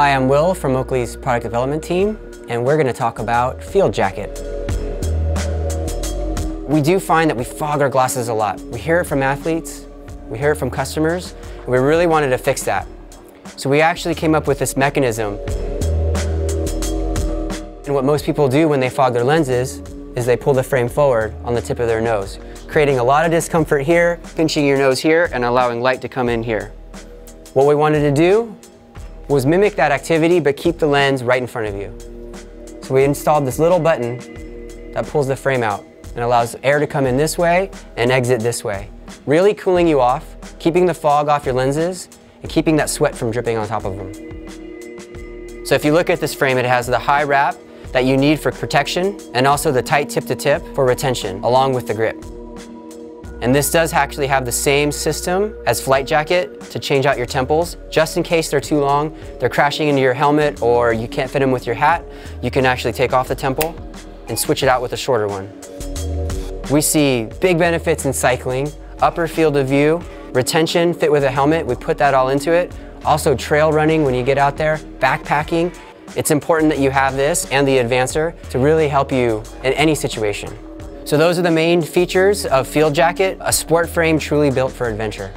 Hi, I'm Will from Oakley's product development team, and we're going to talk about Field Jacket. We do find that we fog our glasses a lot. We hear it from athletes, we hear it from customers, and we really wanted to fix that. So we actually came up with this mechanism. And what most people do when they fog their lenses is they pull the frame forward on the tip of their nose, creating a lot of discomfort here, pinching your nose here, and allowing light to come in here. What we wanted to do was mimic that activity but keep the lens right in front of you. So we installed this little button that pulls the frame out and allows air to come in this way and exit this way. Really cooling you off, keeping the fog off your lenses, and keeping that sweat from dripping on top of them. So if you look at this frame, it has the high wrap that you need for protection and also the tight tip to tip for retention along with the grip. And this does actually have the same system as Flight Jacket to change out your temples. Just in case they're too long, they're crashing into your helmet or you can't fit them with your hat, you can actually take off the temple and switch it out with a shorter one. We see big benefits in cycling, upper field of view, retention, fit with a helmet, we put that all into it. Also trail running when you get out there, backpacking. It's important that you have this and the Advancer to really help you in any situation. So those are the main features of Field Jacket, a sport frame truly built for adventure.